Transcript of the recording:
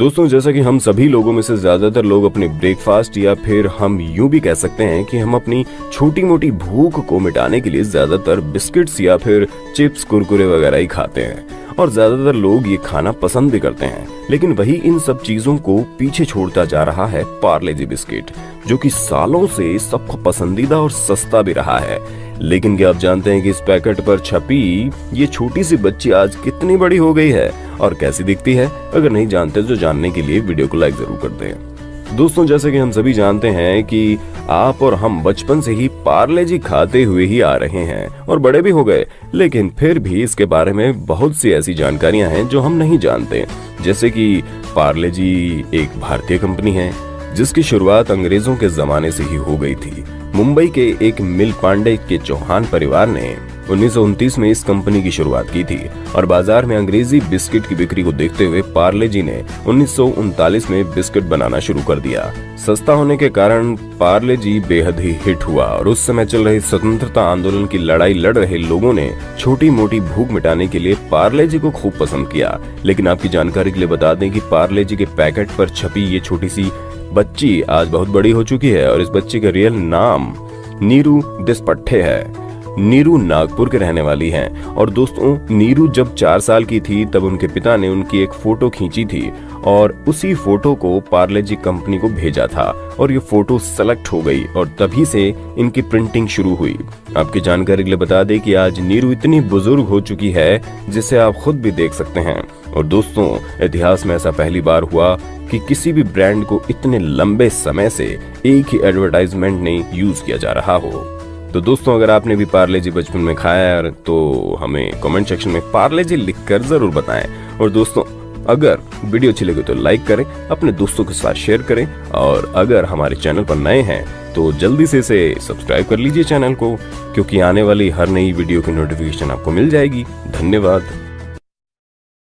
दोस्तों, जैसा कि हम सभी लोगों में से ज़्यादातर लोग अपने ब्रेकफास्ट या फिर हम यूँ भी कह सकते हैं कि हम अपनी छोटी मोटी भूख को मिटाने के लिए ज़्यादातर बिस्किट्स या फिर चिप्स, कुरकुरे वगैरह ही खाते हैं। और ज़्यादातर लोग ये खाना पसंद भी करते हैं। लेकिन वही इन सब चीज़ों को पीछे छोड़ता जा रहा है पार्ले जी बिस्किट, जो कि सालों से सबका पसंदीदा और सस्ता भी रहा है। लेकिन क्या आप जानते हैं कि इस पैकेट पर छपी ये छोटी सी बच्ची आज कितनी बड़ी हो गई है और कैसी दिखती है? अगर नहीं जानते तो जानने के लिए वीडियो को लाइक ज़रूर करते हैं दोस्तों, जैसे कि हम सभी जानते हैं कि आप और हम बचपन से ही पार्ले जी खाते हुए ही आ रहे हैं और बड़े भी हो गए, लेकिन फिर भी इसके बारे में बहुत सी ऐसी जानकारियाँ हैं जो हम नहीं जानते। जैसे कि पार्ले जी एक भारतीय कंपनी है, जिसकी शुरुआत अंग्रेज़ों के जमाने से ही हो गई थी। मुंबई के एक मिल पांडे के चौहान परिवार ने उन्नीस में इस कंपनी की शुरुआत की थी और बाज़ार में अंग्रेज़ी बिस्किट की बिक्री को देखते हुए पार्ले जी ने उन्नीस सौ उनतालीस में बिस्किट बनाना शुरू कर दिया। सस्ता होने के कारण पार्ले जी बेहद ही हिट हुआ और उस समय चल रहे स्वतंत्रता आंदोलन की लड़ाई लड़ रहे लोगों ने छोटी मोटी भूख मिटाने के लिए पार्ले जी को खूब पसंद किया। लेकिन आपकी जानकारी के लिए बता दें कि पार्ले जी के पैकेट पर छपी ये छोटी सी बच्ची आज बहुत बड़ी हो चुकी है और इस बच्ची का रियल नाम नीरू दिसपट्ठे है। नीरू नागपुर के रहने वाली हैं। और दोस्तों, नीरू जब चार साल की थी, तब उनके पिता ने उनकी एक फ़ोटो खींची थी और उसी फ़ोटो को पार्ले जी कंपनी को भेजा था और ये फ़ोटो सेलेक्ट हो गई और तभी से इनकी प्रिंटिंग शुरू हुई। आपकी जानकारी के लिए बता दें कि आज नीरू इतनी बुज़ुर्ग हो चुकी है, जिसे आप खुद भी देख सकते हैं। और दोस्तों, इतिहास में ऐसा पहली बार हुआ कि किसी भी ब्रांड को इतने लंबे समय से एक ही एडवर्टाइजमेंट नहीं यूज़ किया जा रहा हो। तो दोस्तों, अगर आपने भी पार्ले जी बचपन में खाया है तो हमें कमेंट सेक्शन में पार्ले जी लिख कर ज़रूर बताएँ। और दोस्तों, अगर वीडियो अच्छी लगे तो लाइक करें, अपने दोस्तों के साथ शेयर करें, और अगर हमारे चैनल पर नए हैं तो जल्दी से इसे सब्सक्राइब कर लीजिए चैनल को, क्योंकि आने वाली हर नई वीडियो की नोटिफिकेशन आपको मिल जाएगी। धन्यवाद।